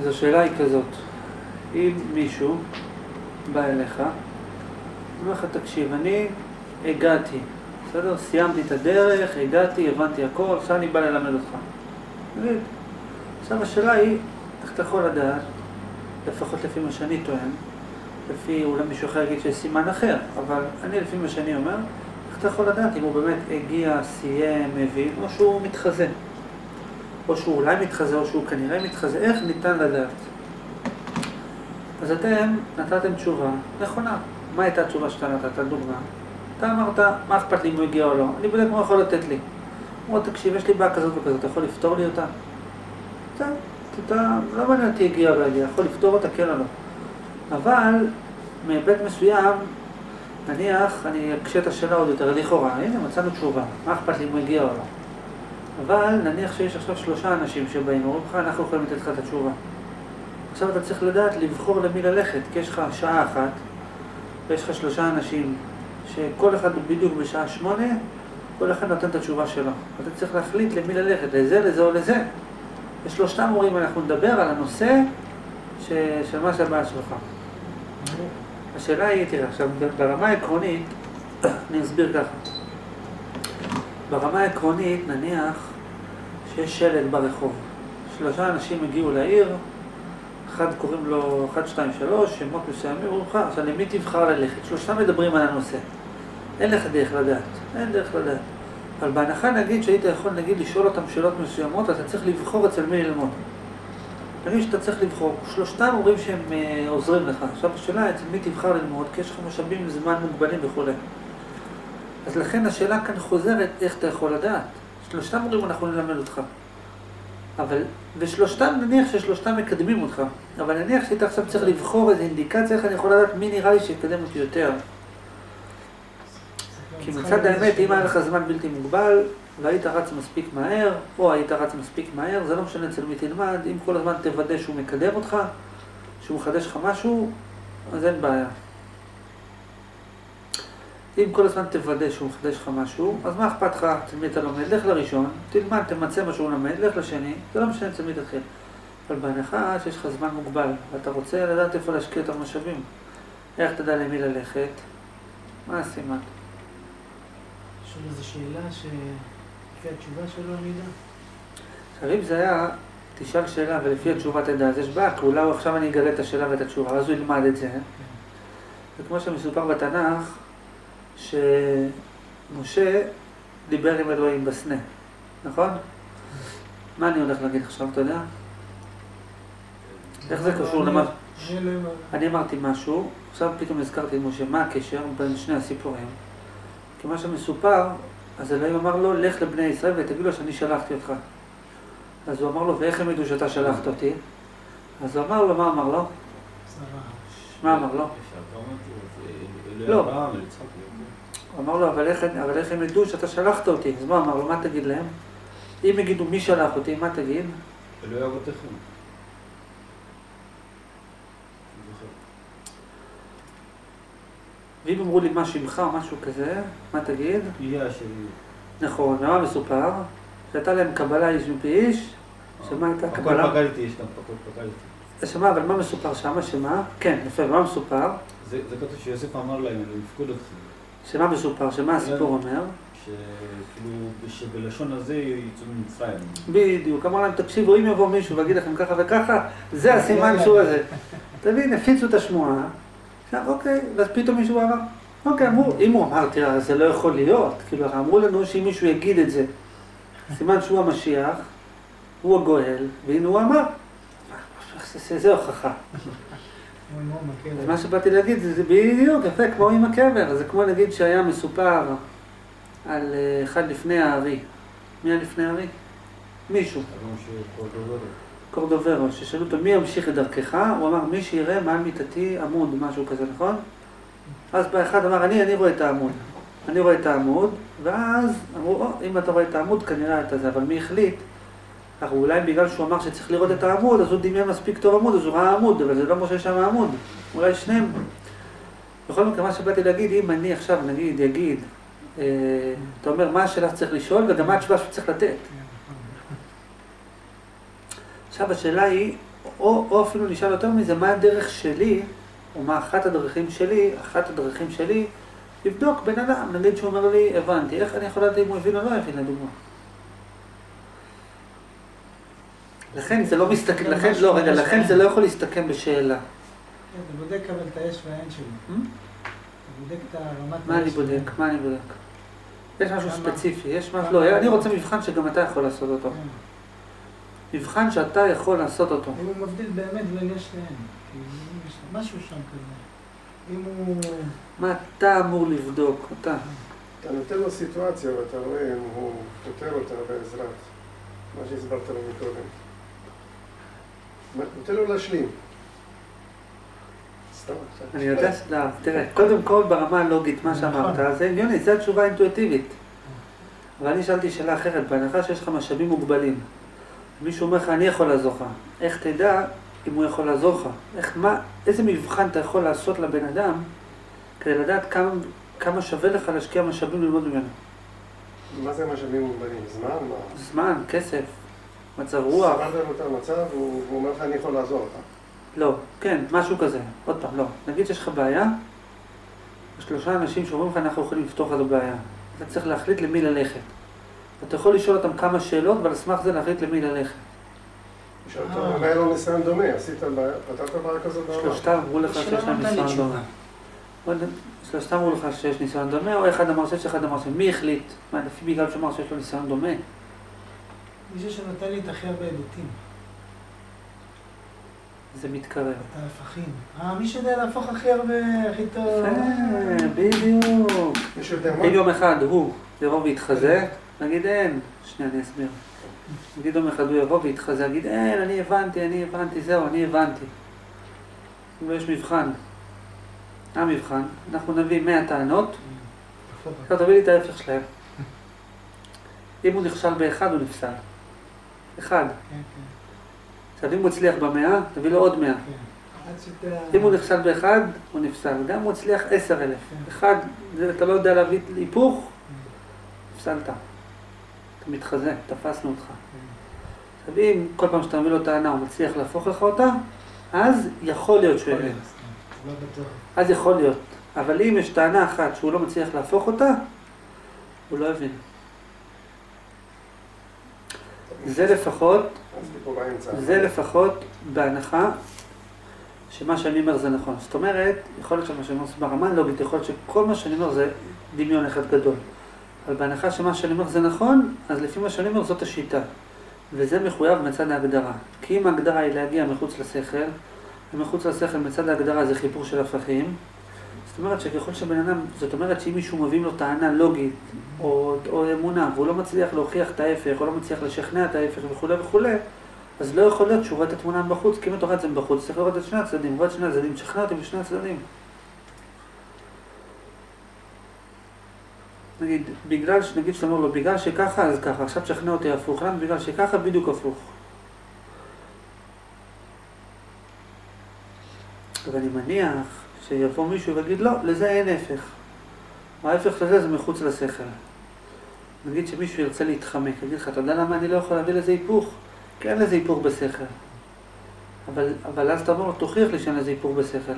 אז השאלה היא כזאת, אם מישהו בא אליך, אומר לך, תקשיב, אני הגעתי, בסדר? סיימתי את הדרך, הגעתי, הבנתי הכל, עכשיו אני בא ללמד אותך. נגיד, עכשיו השאלה היא, איך אתה יכול לדעת, לפחות לפי מה שאני טוען, לפי, אולי מישהו אחר יגיד שיש סימן אחר, אבל אני לפי מה שאני אומר, איך אתה יכול לדעת אם הוא באמת הגיע, סיים, מבין, או שהוא מתחזה. או שהוא אולי מתחזה, או שהוא כנראה מתחזה, איך ניתן לדעת? אז אתם נתתם תשובה נכונה. מה הייתה התשובה שאתה נתת? דוגמה. אתה אמרת, מה אכפת לי אם הוא הגיע או לא? אני בודק מה הוא יכול לתת לי. הוא אומר, תקשיב, יש לי בעיה כזאת וכזאת, אתה יכול לפתור לי אותה? זהו, אתה, לא מעניין אותי הגיע או לא הגיע, יכול לפתור אותה כן או לא. אבל מהיבט מסוים, נניח, אני אקשה את השאלה עוד יותר, לכאורה, הנה מצאנו תשובה, מה אכפת לי אם הוא הגיע או לא? אבל נניח שיש עכשיו שלושה אנשים שבאים, אומרים לך, אנחנו יכולים לתת לך את התשובה. עכשיו אתה צריך לדעת לבחור למי ללכת, כי יש לך שעה אחת, ויש לך שלושה אנשים, שכל אחד בדיוק בשעה שמונה, כל אחד נותן את התשובה שלו. אתה צריך להחליט למי ללכת, לזה, לזה או לזה. ושלושתם אומרים, אנחנו נדבר על הנושא ש... של מה שהבעיה שלך. השאלה היא, תראה, עכשיו, ברמה העקרונית, אני אסביר ככה. ברמה העקרונית, נניח שיש שלט ברחוב. שלושה אנשים הגיעו לעיר, אחד קוראים לו 1, 2, 3, שמות מסוימים, אומרים לך, עכשיו למי תבחר ללכת? שלושתם מדברים על הנושא. אין לך דרך לדעת, אין דרך לדעת. אבל בהנחה נגיד שהיית יכול נגיד לשאול אותם שאלות מסוימות, אתה צריך לבחור אצל מי ללמוד. נגיד שאתה צריך לבחור, שלושתם אומרים שהם אה, עוזרים לך. עכשיו השאלה אצל מי תבחר ללמוד, כי יש לך משאבים זמן מוגבלים וכולי. אז לכן השאלה כאן חוזרת, איך אתה יכול לדעת? שלושתם אומרים, אנחנו נלמד אותך. אבל, ושלושתם, נניח ששלושתם מקדמים אותך, אבל נניח שאתה עכשיו צריך לבחור איזו אינדיקציה, איך אני יכול לדעת מי נראה לי שיקדם אותי יותר. כי מצד האמת, אם היה לך זמן בלתי מוגבל, והיית רץ מספיק מהר, או היית רץ מספיק מהר, זה לא משנה אצל מי תלמד, אם כל הזמן תוודא שהוא מקדם אותך, שהוא מחדש לך משהו, אז אין בעיה. אם כל הזמן תוודא שהוא מחדש לך משהו, אז מה אכפת לך אצל מי אתה לומד? לך לראשון, תלמד, תמצא מה שהוא לומד, לך לשני, זה לא משנה אצל מי תתחיל. אבל בהנחה שיש לך זמן מוגבל, ואתה רוצה לדעת איפה להשקיע את המשאבים, איך תדע למי ללכת? מה הסימן? עוד איזו שאלה שלפי התשובה שלו אני יודע. עכשיו אם זה היה, תשאל שאלה ולפי התשובה תדע, אז יש בעיה, כי אולי עכשיו אני אגלה את השאלה ואת התשובה, אז הוא ילמד את זה. וכמו שמסופר בתנ"ך, שמשה דיבר עם אלוהים בסנה, נכון? מה אני הולך להגיד עכשיו, אתה יודע? איך זה קשור למה... אני אמרתי משהו, עכשיו פתאום הזכרתי את משה, מה הקשר בין שני הסיפורים? כי מה שמסופר, אז אלוהים אמר לו, לך לבני ישראל ותגיד לו שאני שלחתי אותך. אז הוא אמר לו, ואיך הם ידעו שאתה שלחת אותי? אז הוא אמר לו, מה אמר לו? מה אמר לו? לא. אמר לו, אבל איך, אבל איך הם ידעו שאתה שלחת אותי? אז מה אמר לו, מה תגיד להם? אם יגידו מי שלח אותי, מה תגיד? אלוהי אבותיכם. ואם אמרו לי מה שמך או משהו כזה, מה תגיד? יהיה שלי. נכון, ומה מסופר? שהייתה להם קבלה איש מפי איש, שמה הייתה הכל קבלה? פקדתי, יש גם הכל פקדתי. שמה, אבל מה מסופר שמה? שמה? כן, יפה, ומה מסופר? זה זה כתוב שיוסף אמר להם, אני אפקוד אתכם. שמה מסופר? שמה הסיפור אומר? שכאילו, שבלשון הזה יצאו ממצרים. בדיוק, אמר להם, תקשיבו, אם יבוא מישהו ויגיד לכם ככה וככה, זה הסימן שהוא הזה. אתה מבין, הפיצו את השמועה, עכשיו אוקיי, ואז פתאום מישהו אמר, אוקיי, אמרו, אם הוא אמר, תראה, זה לא יכול להיות, כאילו, אמרו לנו שאם מישהו יגיד את זה, סימן שהוא המשיח, הוא הגואל, והנה הוא אמר, זה- זה הוכחה. אז מה שבאתי להגיד זה, בדיוק, יפה, כמו עם הקבר, זה כמו נגיד שהיה מסופר על אה, אחד לפני הארי. מי היה לפני הארי? מישהו. קורדוברו, ששאלו אותו מי ימשיך את דרכך, הוא אמר מי שיראה מעל מיטתי עמוד, משהו כזה, נכון? אז בא אחד אמר אני, אני רואה את העמוד. אני רואה את העמוד, ואז אמרו, אם אתה רואה את העמוד כנראה אתה זה, אבל מי החליט? אך אולי בגלל שהוא אמר שצריך לראות את העמוד, אז הוא דמיין מספיק טוב עמוד, אז הוא ראה עמוד, אבל זה לא משה שם עמוד. אולי שניהם. בכל מקרה, מה שבאתי להגיד, אם אני עכשיו נגיד אגיד, אה, אתה אומר מה השאלה שצריך לשאול וגם מה התשובה שצריך לתת. עכשיו השאלה היא, או, או אפילו נשאל יותר מזה, מה הדרך שלי, או מה אחת הדרכים שלי, אחת הדרכים שלי, לבדוק בן אדם, נגיד שהוא אומר לי, הבנתי, איך אני יכול לדעת אם הוא הבין או לא הבין, לדוגמה. לכן זה לא מסתכם, כן, לכן, לא, רגע, לכן. זה לא יכול להסתכם בשאלה. כן, אתה בודק אבל את היש והאין שלו. Hmm? אתה בודק את הרמת מה אני. בודק? מה אני בודק? יש משהו ספציפי, יש משהו, לא, אני רוצה מבחן שגם אתה יכול לעשות אותו. כן. מבחן שאתה יכול לעשות אותו. אם הוא מבדיל באמת בין יש לאין. אם יש משהו שם כזה. אם הוא... מה אתה אמור לבדוק, אתה. אתה נותן לו סיטואציה ואתה רואה אם הוא פותר אותה בעזרת מה שהסברת לו מקודם. נותן לו להשלים. אני יודע, ש- לא, תראה, קודם כל ברמה הלוגית, מה נכון. שאמרת, זה הגיוני, זו התשובה האינטואיטיבית. אבל אני שאלתי שאלה אחרת, בהנחה שיש לך משאבים מוגבלים. מישהו אומר לך, אני יכול לעזור לך. איך תדע אם הוא יכול לעזור לך? איך, מה, איזה מבחן אתה יכול לעשות לבן אדם כדי לדעת כמה, כמה שווה לך להשקיע משאבים ללמוד ממנו? מה זה משאבים מוגבלים? זמן? מה? זמן, כסף, מצב רוח. סברת לו את המצב, הוא אומר לך, אני יכול לעזור לך. לא, כן, משהו כזה. עוד פעם, לא. נגיד שיש לך בעיה, יש שלושה אנשים שאומרים לך, אנחנו יכולים לפתור לך את הבעיה. אתה צריך להחליט למי ללכת. אתה יכול לשאול אותם כמה שאלות, ועל סמך זה להחליט למי ללכת. שאלת. אותו, אם היה לו ניסיון דומה, עשית בעיה, פתרת בעיה כזאת בעבר. שלושתם אמרו לך שיש להם ניסיון. דומה. עוד- שלושתם אמרו לך שיש ניסיון דומה, או אחד אמר שיש, אחד אמר ש... מי החליט? מה, לפי בגלל שאמר שיש לו ניסיון דומה? מישהו שנותן לי את הכי הרבה עדותים. זה מתקרב. את ההפכים. אה, מי שיודע להפוך הכי הרבה, הכי טוב. יפה, בדיוק. מישהו יודע מה? אם יום אחד הוא יבוא ויתחזה, נגיד אין, שנייה אני אסביר. נגיד יום אחד הוא יבוא ויתחזה, יגיד אין, אני הבנתי, אני הבנתי, זהו, אני הבנתי. ויש מבחן. מה המבחן? אנחנו נביא 100 טענות, עכשיו תביא לי את ההפך שלהם. אם הוא נכשל באחד, הוא נפסל. אחד. כן, כן, עכשיו אם הוא הצליח במאה, תביא לו עוד מאה. כן. אם הוא נכשל באחד, הוא נפסל. גם אם הוא הצליח עשר אלף. אחד, זה- אתה לא יודע להביא היפוך, נפסלת. אתה מתחזה, תפסנו אותך. עכשיו אם כל פעם שאתה מביא לו טענה הוא מצליח להפוך לך אותה, אז יכול להיות שהוא סתם. לא. אז יכול להיות. אבל אם יש טענה אחת שהוא לא מצליח להפוך אותה, הוא לא יבין. זה לפחות. זה לפחות בהנחה שמה שאני אומר זה נכון. זאת אומרת, יכול להיות שמה שאני אומר זה ברמה הלוגית, יכול להיות שכל מה שאני אומר זה דמיון אחד גדול. אבל בהנחה שמה שאני אומר זה נכון, אז לפי מה שאני אומר זאת השיטה. וזה מחויב מצד ההגדרה. כי אם ההגדרה היא להגיע מחוץ לשכל, ומחוץ לשכל מצד ההגדרה זה חיבור של הפכים, זאת אומרת שככל שבן אדם, זאת אומרת שאם מישהו מביא לו טענה לוגית או, או אמונה והוא לא מצליח להוכיח את ההפך או לא מצליח לשכנע את ההפך וכולי וכולי, אז לא יכול להיות שהוא רואה את התמונה מבחוץ, כי אם אתה רואה את זה מבחוץ, צריך לראות את שני הצדדים, רואה את שני הצדדים, תשכנע אותי בשני הצדדים. נגיד, בגלל, נגיד שאתה אומר לו, בגלל שככה, אז ככה, עכשיו תשכנע אותי הפוך, למה? בגלל שככה, בדיוק הפוך. ואני מניח שיבוא מישהו ויגיד, לא, לזה אין הפך. ההפך לזה זה מחוץ לשכל. נגיד שמישהו ירצה להתחמק, יגיד לך, אתה יודע למה אני לא יכול להביא לזה היפוך? כי אין לזה היפוך בשכל. אבל, אבל אז אתה אומר לו, תוכיח לי שאין לזה היפוך בשכל.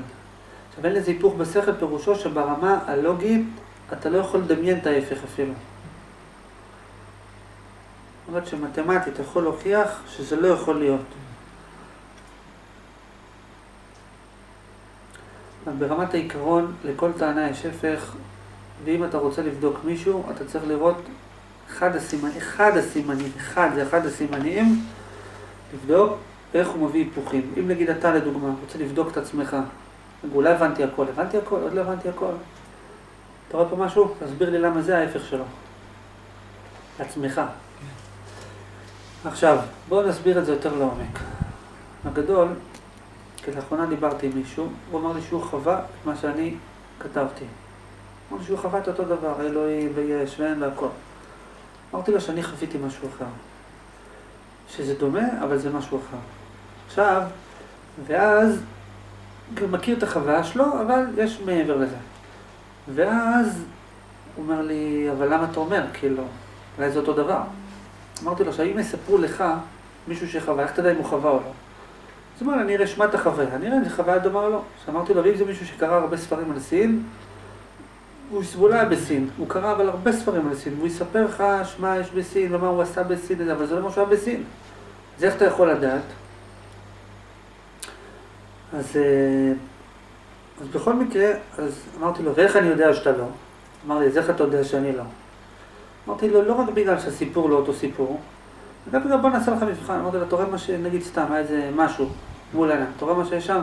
עכשיו, אין לזה היפוך בשכל, פירושו שברמה הלוגית אתה לא יכול לדמיין את ההפך אפילו. זאת אומרת שמתמטית יכול להוכיח שזה לא יכול להיות. אבל ברמת העיקרון, לכל טענה יש הפך, ואם אתה רוצה לבדוק מישהו, אתה צריך לראות אחד הסימנים, אחד הסימנים, אחד זה אחד הסימנים, לבדוק איך הוא מביא היפוכים. אם נגיד אתה לדוגמה רוצה לבדוק את עצמך, אולי הבנתי הכל, הבנתי הכל, עוד לא הבנתי הכל. אתה רואה פה משהו? תסביר לי למה זה ההפך שלו. עצמך. עכשיו, בואו נסביר את זה יותר לעומק. בגדול, כי לאחרונה דיברתי עם מישהו, הוא אמר לי שהוא חווה את מה שאני כתבתי. אמר לי שהוא חווה את אותו דבר, אלוהים ויש ואין והכל. אמרתי לו שאני חוויתי משהו אחר. שזה דומה, אבל זה משהו אחר. עכשיו, ואז, גם מכיר את החוויה שלו, אבל יש מעבר לזה. ואז הוא אומר לי, אבל למה אתה אומר? כאילו, אולי זה אותו דבר. אמרתי לו, שאם יספרו לך מישהו שחווה, איך תדע אם הוא חווה או לא? אז הוא אומר, אני אשמע את החוויה, נראה אם זו חוויה דומה או לא. אז אמרתי לו, ואם זה מישהו שקרא הרבה ספרים על סין, הוא היה בסין, הוא קרא אבל הרבה ספרים על סין, והוא יספר לך שמה יש בסין ומה הוא עשה בסין, אבל זה לא מה שהוא היה בסין. אז איך אתה יכול לדעת? אז, אה, אז בכל מקרה, אז אמרתי לו, ואיך אני יודע שאתה לא? אמר לי, אז איך אתה יודע שאני לא? אמרתי לו, לא רק בגלל שהסיפור לא אותו סיפור, וגם בגלל בוא נעשה לך מבחן. אמרתי לו, אתה רואה מה ש... נגיד סתם, היה איזה משהו מול העיניים, אתה רואה מה שיש שם?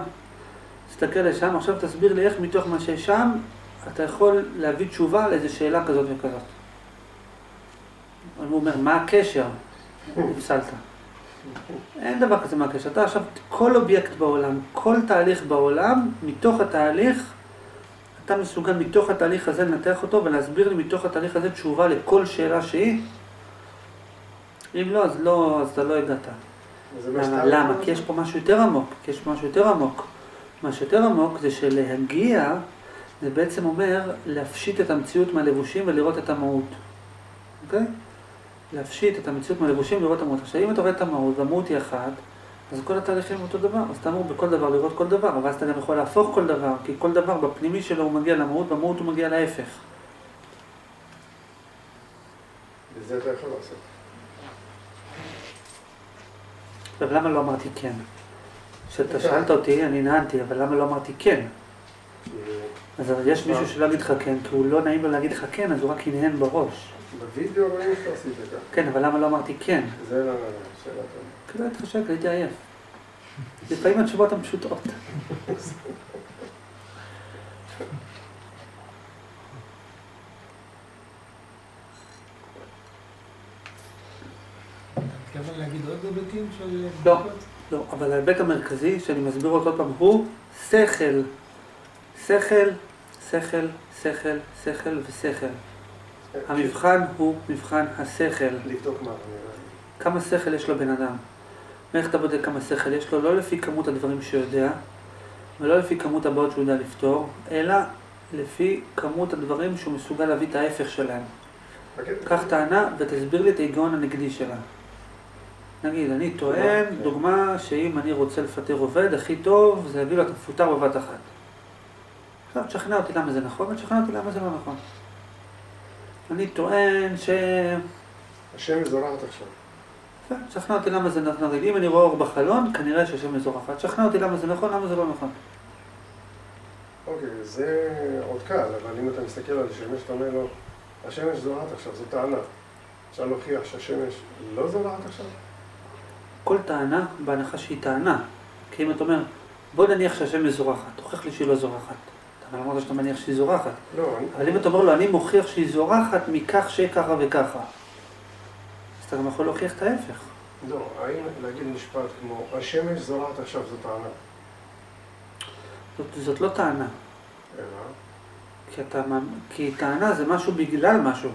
תסתכל לשם, עכשיו תסביר לי איך מתוך מה שיש שם, אתה יכול להביא תשובה לאיזו שאלה כזאת וכזאת. הוא אומר, מה הקשר? נפסלת. אין דבר כזה מה הקשר. אתה עכשיו, כל אובייקט בעולם, כל תהליך בעולם, מתוך התהליך, אתה מסוגל מתוך התהליך הזה לנתח אותו ולהסביר לי מתוך התהליך הזה תשובה לכל שאלה שהיא. אם לא, אז לא, אז אתה לא הגעת. למה? למה? כי יש פה משהו יותר עמוק. כי יש פה משהו יותר עמוק. מה שיותר עמוק זה שלהגיע, זה בעצם אומר להפשיט את המציאות מהלבושים ולראות את המהות. אוקיי? להפשיט את המציאות מהלבושים ולראות את המהות. עכשיו, אם אתה רואה את המהות והמהות היא אחת, אז כל התהליכים אותו דבר. אז אתה אמור בכל דבר לראות כל דבר, ואז אתה גם יכול להפוך כל דבר, כי כל דבר בפנימי שלו הוא מגיע למהות, במהות הוא מגיע להפך. וזה אתה יכול לעשות. עכשיו, למה לא אמרתי כן? כשאתה שאלת אותי, אני נענתי, אבל למה לא אמרתי כן? כי אז יש מישהו שלא יגיד לך כן, כי הוא לא נעים לו להגיד לך כן, אז הוא רק הנהן בראש. בווידאו רואים שאתה עשית ככה. כן, אבל למה לא אמרתי כן? זה לא, לא, לא, שאלה טובה. כי לא התחשק, הייתי עייף. לפעמים התשובות הן פשוטות. מתכוון להגיד עוד היבטים של... לא. לא, אבל ההיבט המרכזי, שאני מסביר אותו עוד פעם, הוא שכל. שכל, שכל, שכל, שכל ושכל. המבחן הוא מבחן השכל. לבדוק מה. כמה שכל יש לבן אדם. ואיך אתה בודק כמה שכל יש לו? לא לפי כמות הדברים שהוא יודע, ולא לפי כמות הבעיות שהוא יודע לפתור, אלא לפי כמות הדברים שהוא מסוגל להביא את ההפך שלהם. אוקיי? קח טענה ותסביר לי את ההיגיון הנגדי שלה. נגיד, אני טוען, כן. דוגמה, שאם אני רוצה לפטר עובד, הכי טוב זה להביא לו את המפוטר בבת אחת. עכשיו תשכנע אותי למה זה נכון, ותשכנע אותי למה זה לא נכון. אני טוען ש... השם זורעת עכשיו. יפה, תשכנע אותי למה זה נכון. אם אני רואה אור בחלון, כנראה שהשם מזורחת. תשכנע אותי למה זה נכון, למה זה לא נכון. אוקיי, זה עוד קל, אבל אם אתה מסתכל על השמש, אתה אומר לו, השמש זורעת עכשיו, זו טענה. אפשר להוכיח שהשמש לא זורעת עכשיו? כל טענה, בהנחה שהיא טענה. כי אם אתה אומר, בוא נניח שהשם מזורחת, תוכיח לי שהיא לא זורחת. אתה אמרת שאתה מניח שהיא זורחת. לא, אני... אבל אם אתה אומר לו, אני מוכיח שהיא זורחת מכך שככה וככה, אז אתה גם יכול להוכיח את ההפך. לא, האם להגיד משפט כמו, השמש זורעת עכשיו, זו טענה. זאת, זאת לא טענה. אלא, כי, אתה, כי טענה זה משהו בגלל משהו.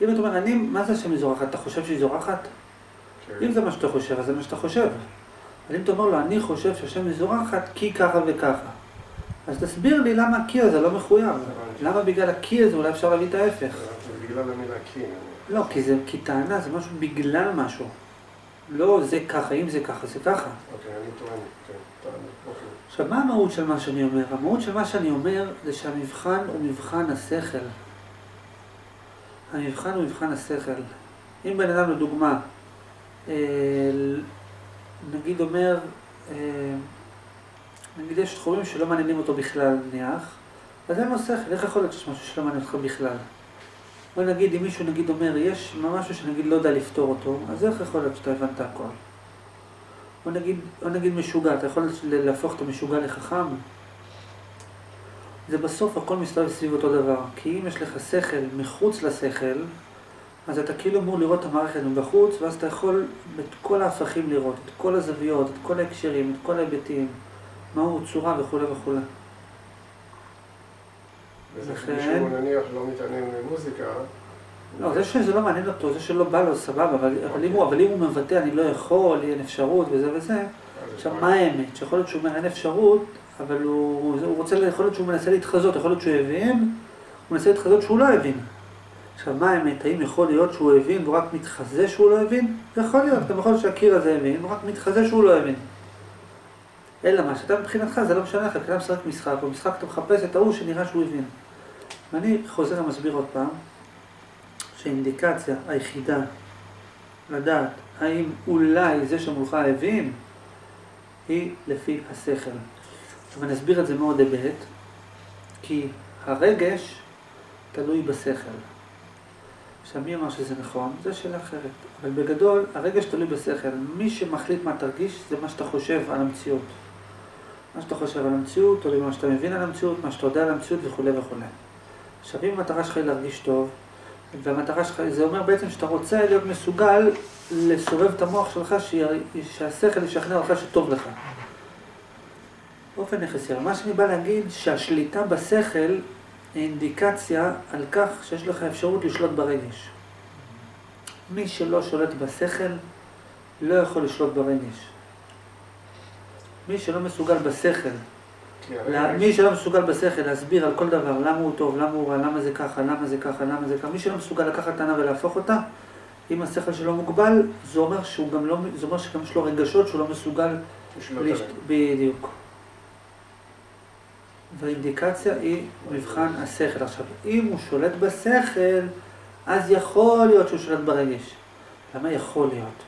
אם אתה אומר, אני, מה זה השם זורחת? אתה חושב שהיא זורחת? אם זה מה שאתה חושב, אז זה מה שאתה חושב. אבל אם אתה אומר לו, אני חושב שהשם זורחת כי ככה וככה. אז תסביר לי למה הקי הזה לא מחויב. למה בגלל הקי הזה אולי אפשר להביא את ההפך? בגלל המילה. אני- לא, כי, זה, כי טענה זה משהו בגלל משהו. לא זה ככה, אם זה ככה, זה ככה. אוקיי, אני טוען, כן. אוקיי. עכשיו, מה המהות של מה שאני אומר? המהות של מה שאני אומר זה שהמבחן הוא מבחן השכל. המבחן הוא מבחן השכל. אם בן אדם, לדוגמה, נגיד אומר, אה, נגיד יש תחומים שלא מעניינים אותו בכלל נניח, אז אין לו שכל, איך יכול להיות שיש משהו שלא מעניין אותך בכלל? בוא נגיד, אם מישהו נגיד אומר, יש משהו שנגיד לא יודע לפתור אותו, אז איך יכול להיות שאתה הבנת הכל? או נגיד, או נגיד משוגע, אתה יכול להפוך את המשוגע לחכם? זה בסוף הכל מסתובב סביב אותו דבר. כי אם יש לך שכל מחוץ לשכל, אז אתה כאילו אמור לראות את המערכת מבחוץ, ואז אתה יכול את כל ההפכים לראות, את כל הזוויות, את כל ההקשרים, את כל ההיבטים, מהו צורה וכולי וכולי. וזה לכן- מישהו נניח לא מתעניין במוזיקה. לא, זה שזה לא מעניין אותו, זה שלא בא לו, סבבה, אבל, אבל, אם, הוא, אבל אם הוא מבטא, אני לא יכול, אין אפשרות וזה וזה, עכשיו, מה האמת? שיכול להיות שהוא אומר אין אפשרות, אבל הוא, הוא רוצה, יכול להיות שהוא מנסה להתחזות, יכול להיות שהוא הבין, הוא מנסה להתחזות שהוא לא הבין. עכשיו, מה האמת? האם יכול להיות שהוא הבין והוא רק מתחזה שהוא לא הבין? יכול להיות, גם יכול להיות שהקיר הזה הבין, הוא רק מתחזה שהוא לא הבין. אלא מה, שאתה מבחינתך זה לא משנה לך, כי אתה משחק משחק, במשחק אתה מחפש את ההוא שנראה שהוא הבין. ואני חוזר ומסביר עוד פעם, שהאינדיקציה היחידה לדעת האם אולי זה שמולך הבין, היא לפי השכל. אבל אני אסביר את זה מאוד היבט, כי הרגש תלוי בשכל. עכשיו, מי אמר שזה נכון? זו שאלה אחרת. אבל בגדול, הרגש תלוי בשכל. מי שמחליט מה תרגיש, זה מה שאתה חושב על המציאות. מה שאתה חושב על המציאות, או מה שאתה מבין על המציאות, מה שאתה יודע על המציאות וכולי וכולי. עכשיו, אם המטרה שלך היא להרגיש טוב, והמטרה שלך, זה אומר בעצם שאתה רוצה להיות מסוגל לסובב את המוח שלך, שהשכל ישכנע אותך שטוב לך. באופן יחסי. מה שאני בא להגיד, שהשליטה בשכל אינדיקציה על כך שיש לך אפשרות לשלוט ברגש. מי שלא שולט בשכל, לא יכול לשלוט ברגש. מי שלא מסוגל בשכל, לה- מי שלא מסוגל בשכל להסביר על כל דבר, למה הוא טוב, למה הוא רע, למה זה ככה, למה זה ככה, למה זה ככה, מי שלא מסוגל לקחת טענה ולהפוך אותה, אם השכל שלו מוגבל, זה אומר שהוא גם לא, זה אומר שגם יש לו רגשות שהוא לא מסוגל לשלוט להשת... בדיוק. והאינדיקציה היא מבחן השכל. עכשיו, אם הוא שולט בשכל, אז יכול להיות שהוא שולט ברגש. למה יכול להיות?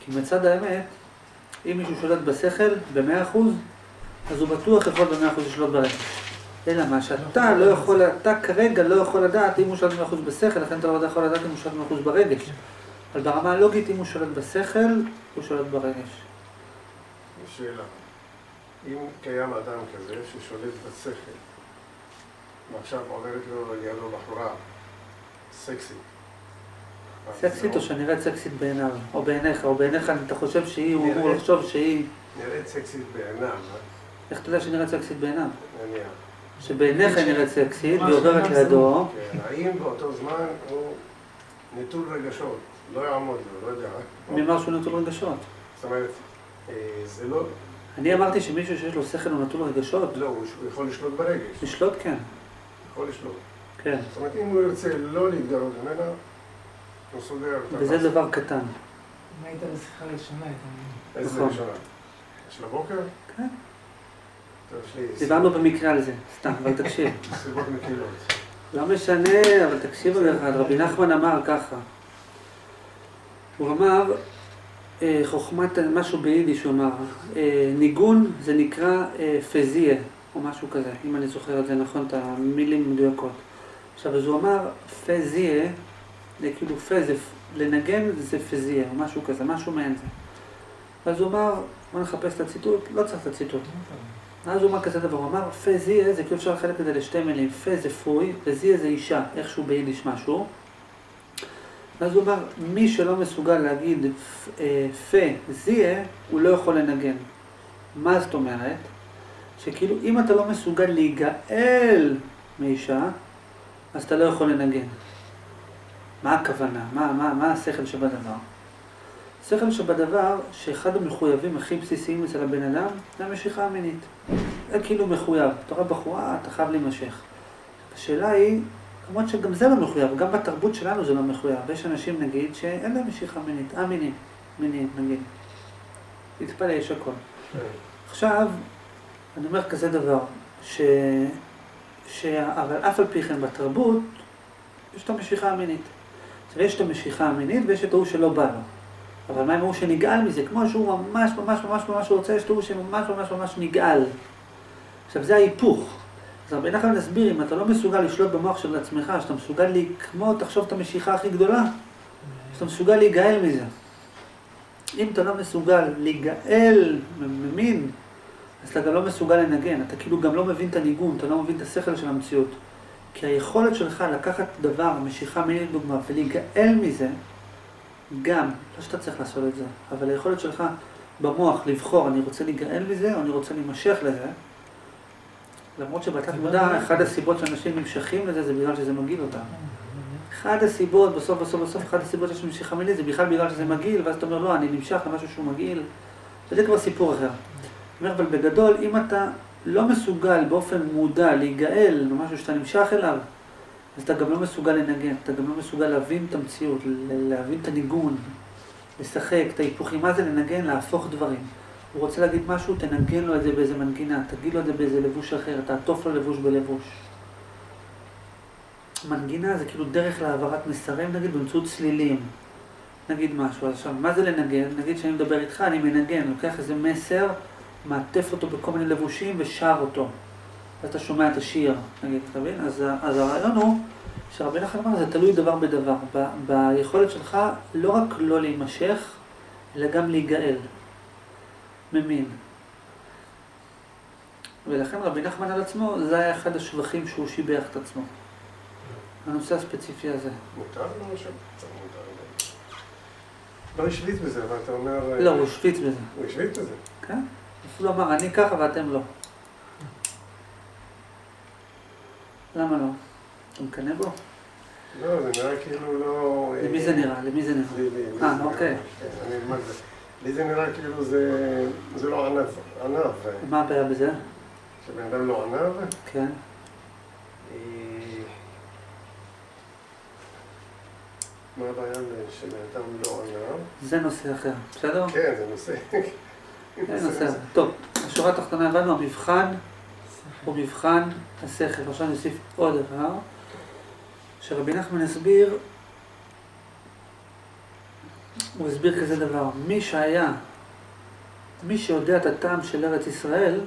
כי מצד האמת, אם מישהו שולט בשכל במאה אחוז, אז הוא בטוח יכול במאה אחוז לשלוט ברגש. אלא מה שאתה לא יכול, אתה כרגע לא יכול לדעת אם הוא שולט במאה אחוז בשכל, לכן אתה לא יכול לדעת אם הוא שולט במאה אחוז ברגש. אבל ברמה הלוגית, אם הוא שולט בשכל, הוא שולט ברגש. שאלה. אם קיים אדם כזה ששולט בשכל, ועכשיו עוברת לו לידו בחורה סקסית. סקסית או שנראית סקסית בעיניו, או בעיניך, או בעיניך אתה חושב שהיא, הוא אמור. לחשוב שהיא, נראית סקסית בעיניו, איך אתה יודע שהיא נראית סקסית בעיניו? נניח. שבעיניך היא נראית סקסית, והיא עוברת לידו, כן, האם באותו זמן הוא נטול רגשות, לא יעמוד לו, לא יודע. מי אמר שהוא נטול רגשות? זאת אומרת, אה, זה לא, אני אמרתי שמישהו שיש לו שכל הוא נטול רגשות, לא, הוא יכול לשלוט ברגש, לשלוט כן, יכול לשלוט. כן, זאת אומרת, אם הוא ירצה לא להתגרות ממנה, הוא סוגר את וזה. דבר קטן. אם היית בשיחה ראשונה, היית מבין. איזה נכון. ראשונה? של הבוקר? כן. דיברנו במקרה על זה, סתם, אבל תקשיב. סיבות מקילות. לא משנה, אבל תקשיב רגע אחד, רבי נחמן אמר ככה. הוא אמר, חוכמת, משהו ביידיש הוא אמר, אה, ניגון זה נקרא אה, פזיה, או משהו כזה, אם אני זוכר את זה נכון, את המילים המדויקות. עכשיו, אז הוא אמר, פזיה, זה כאילו פזה, לנגן זה פזיה, או משהו כזה, משהו מעין זה. אז הוא אמר, בוא נחפש את הציטוט, לא צריך את הציטוט. אז הוא אמר כזה דבר, הוא אמר, פזיה זה כאילו אפשר לחלק את זה לשתי מילים, פה זה פוי, וזיה זה אישה, איכשהו ביידיש משהו. ואז הוא אמר, מי שלא מסוגל להגיד אה, פה, זיה, הוא לא יכול לנגן. מה זאת אומרת? שכאילו אם אתה לא מסוגל להיגאל מאישה, אז אתה לא יכול לנגן. מה הכוונה? מה, מה, מה השכל שבדבר? השכל שבדבר, שאחד המחויבים הכי בסיסיים אצל הבן אדם, זה המשיכה המינית. זה כאילו מחויב. אתה רואה בחורה, אתה חייב להימשך. השאלה היא, למרות שגם זה לא מחויב, גם בתרבות שלנו זה לא מחויב. יש אנשים, נגיד, שאין להם משיכה מינית, א-מיניים, מיניים, נגיד. תתפלא, יש הכל. עכשיו, אני אומר כזה דבר, ש... ש... אבל אף על פי כן בתרבות, יש את המשיכה המינית. עכשיו, יש את המשיכה המינית ויש את ההוא שלא בא לו. אבל מה עם ההוא שנגעל מזה? כמו שהוא ממש ממש ממש ממש רוצה, יש את ההוא שממש ממש ממש נגעל. עכשיו, זה ההיפוך. אז רבי נחמן מסביר, אם אתה לא מסוגל לשלוט במוח של עצמך, שאתה מסוגל. כמו תחשוב את המשיכה הכי גדולה, שאתה מסוגל להיגאל מזה. אם אתה לא מסוגל להיגאל ממין, אז אתה גם לא מסוגל לנגן, אתה כאילו גם לא מבין את הניגון, אתה לא מבין את השכל של המציאות. כי היכולת שלך לקחת דבר, משיכה מינית דוגמה, ולהיגאל מזה, גם, לא שאתה צריך לעשות את זה, אבל היכולת שלך במוח לבחור, אני רוצה להיגאל מזה או אני רוצה להימשך לזה, למרות שבתת מודע, אחת הסיבות שאנשים נמשכים לזה זה בגלל שזה מגעיל אותם. אחת הסיבות, בסוף בסוף בסוף, אחת הסיבות שיש משיכה מינית זה בכלל בגלל שזה מגעיל, ואז אתה אומר, לא, אני נמשך למשהו שהוא מגעיל, וזה כבר סיפור אחר. אומר, אבל בגדול, אם אתה לא מסוגל באופן מודע להיגאל ממשהו שאתה נמשך אליו, אז אתה גם לא מסוגל לנגן, אתה גם לא מסוגל להבין את המציאות, להבין את הניגון, לשחק, את ההיפוכים, מה זה לנגן, להפוך דברים. הוא רוצה להגיד משהו, תנגן לו את זה באיזה מנגינה, תגיד לו את זה באיזה לבוש אחר, תעטוף לו לבוש בלבוש. מנגינה זה כאילו דרך להעברת מסרים, נגיד, באמצעות צלילים. נגיד משהו, אז עכשיו, מה זה לנגן? נגיד שאני מדבר איתך, אני מנגן, לוקח איזה מסר, מעטף אותו בכל מיני לבושים ושר אותו. אז אתה שומע את השיר, נגיד, אתה מבין? אז, אז הרעיון הוא שרבי נחמן אמר, זה תלוי דבר בדבר. ב, ביכולת שלך לא רק לא להימשך, אלא גם להיגאל. ממין. ולכן רבי נחמן על עצמו, זה היה אחד השבחים שהוא שיבח את עצמו. הנושא הספציפי הזה. מותר לו או ש... צריך מותר לו. לא השוויץ בזה, אבל אתה אומר... לא, הוא השוויץ בזה. הוא השוויץ בזה. כן? אפילו אמר, אני ככה ואתם לא. למה לא? אתה מקנא בו? לא, זה נראה כאילו לא... למי זה נראה? למי זה נראה? אה. אוקיי. כן, אני אלמד את זה. לי זה נראה כאילו זה... זה לא ענב. ענב. מה הבעיה בזה? שבן אדם לא ענב. כן. מה הבעיה שבן אדם לא ענב? זה נושא אחר, בסדר? כן, זה נושא. זה נושא. טוב, השורה התחתונה הבנו, המבחן הוא מבחן השכל. עכשיו נוסיף עוד דבר, שרבי נחמן הסביר, הוא הסביר כזה דבר, מי שהיה, מי שיודע את הטעם של ארץ ישראל,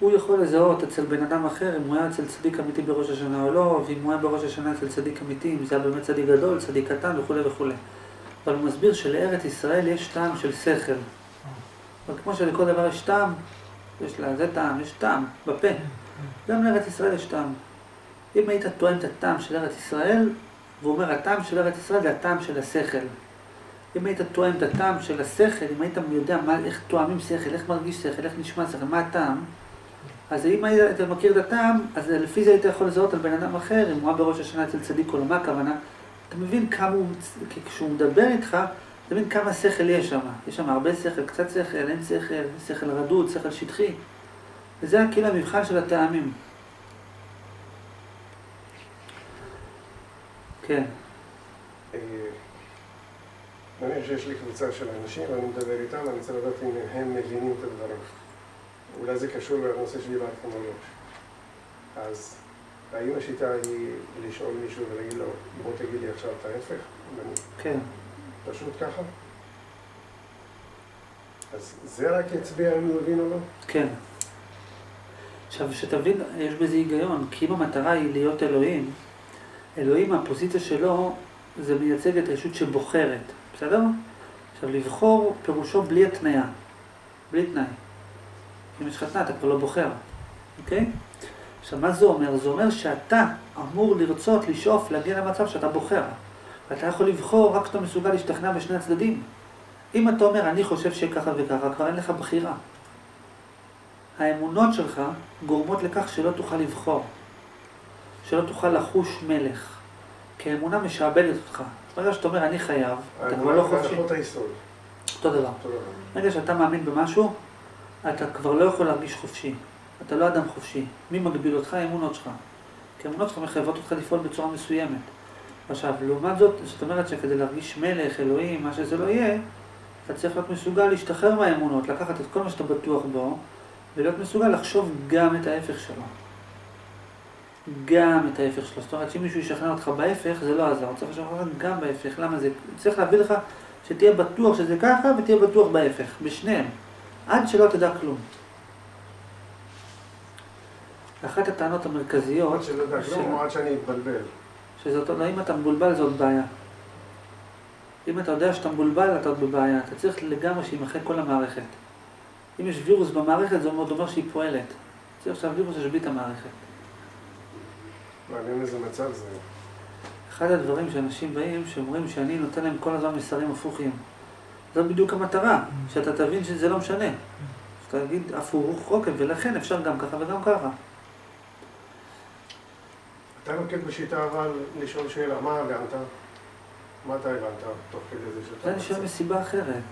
הוא יכול לזהות אצל בן אדם אחר אם הוא היה אצל צדיק אמיתי בראש השנה או לא, ואם הוא היה בראש השנה אצל צדיק אמיתי, אם זה היה באמת צדיק גדול, צדיק קטן וכולי וכולי. אבל הוא מסביר שלארץ ישראל יש טעם של שכל. אבל כמו שלכל דבר יש טעם, יש לה, זה טעם, יש טעם, בפה. גם לארץ ישראל יש טעם. אם היית טוען את הטעם של ארץ ישראל, והוא אומר, הטעם של ארץ ישראל זה הטעם של השכל. אם היית טוען את הטעם של השכל, אם היית יודע מה, איך טועמים שכל, איך מרגיש שכל, איך נשמע שכל, מה הטעם, אז אם היית מכיר את הטעם, אז לפי זה היית יכול לזהות על בן אדם אחר, אם הוא היה בראש השנה אצל צדיק או לא, מה הכוונה? אתה מבין כמה הוא, כשהוא מדבר איתך, אתה מבין כמה שכל יש שם. יש שם הרבה שכל, קצת שכל, אין שכל, שכל רדוד, שכל שטחי. וזה כאילו המבחן של הטעמים. כן. אה, נניח שיש לי קבוצה של אנשים ואני מדבר איתם, אני רוצה לדעת אם הם מבינים את הדברים. אולי זה קשור לנושא שדיברתם לא. אז האם השיטה היא לשאול מישהו ולהגיד לו, בוא תגיד לי עכשיו את ההפך? כן. פשוט ככה? אז זה רק יצביע אם הוא מבין או לא? כן. עכשיו, שתבין, יש בזה היגיון, כי אם המטרה היא להיות אלוהים, אלוהים, הפוזיציה שלו, זה מייצג את הישות שבוחרת, בסדר? עכשיו, לבחור פירושו בלי התניה, בלי תנאי. אם יש לך תנאי, אתה כבר לא בוחר, אוקיי? עכשיו, מה זה אומר? זה אומר שאתה אמור לרצות, לשאוף, להגיע למצב שאתה בוחר. ואתה יכול לבחור רק כשאתה מסוגל להשתכנע בשני הצדדים. אם אתה אומר, אני חושב שככה וככה, כבר אין לך בחירה. האמונות שלך גורמות לכך שלא תוכל לבחור, שלא תוכל לחוש מלך, כי האמונה משעבדת אותך. ברגע שאתה אומר, אני חייב, אתה כבר לא חופשי. אותו דבר. ברגע שאתה מאמין במשהו, אתה כבר לא יכול להרגיש חופשי. אתה לא אדם חופשי. מי מגביל אותך? האמונות שלך. כי האמונות שלך מחייבות אותך לפעול בצורה מסוימת. עכשיו, לעומת זאת, זאת אומרת שכדי להרגיש מלך, אלוהים, מה שזה לא יהיה, אתה צריך להיות מסוגל להשתחרר מהאמונות, לקחת את כל מה שאתה בטוח בו, ולהיות מסוגל לחשוב גם את ההפך שלו. גם את ההפך שלו. זאת אומרת שאם מישהו ישכנע אותך בהפך, זה לא עזר. הוא צריך לשכנע אותך גם בהפך. למה זה? צריך להביא לך שתהיה בטוח שזה ככה, ותהיה בטוח בהפך. בשניהם. עד שלא תדע כלום. אחת הטענות המרכזיות, עד שלא יודע כלום או עד שאני אתבלבל. שזאת, לא, אם אתה מבולבל זאת בעיה. אם אתה יודע שאתה מבולבל, אתה עוד בבעיה. אתה צריך לגמרי שימחק כל המערכת. אם יש וירוס במערכת, זה אומר, אומר שהיא פועלת. צריך שהווירוס ישבית את המערכת. מעניין איזה מצב זה. אחד הדברים שאנשים באים, שאומרים שאני נותן להם כל הזמן מסרים הפוכים. זו בדיוק המטרה, שאתה תבין שזה לא משנה. שאתה תגיד הפוך, אוקיי, ולכן אפשר גם ככה וגם ככה. אתה נוקט בשיטה אבל לשאול שאלה, מה הבנת? מה אתה הבנת תוך כדי זה שאתה... אני שואל מסיבה אחרת.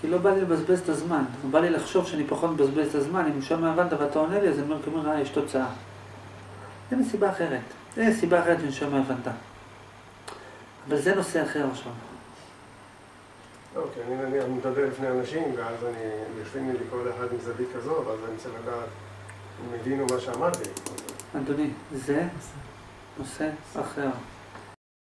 כי לא בא לי לבזבז את הזמן. בא לי לחשוב שאני פחות מבזבז את הזמן. אם שם הבנת ואתה עונה לי, אז אני אומר, כאילו, אה, יש תוצאה. זה מסיבה אחרת. זה סיבה אחרת שאני שם הבנת. אבל זה נושא אחר עכשיו. אוקיי, אני נניח מדבר לפני אנשים, ואז אני, יושבים לי כל אחד עם זווית כזו, ואז אני רוצה לדעת אם הבינו מה שאמרתי. אדוני, זה נושא אחר.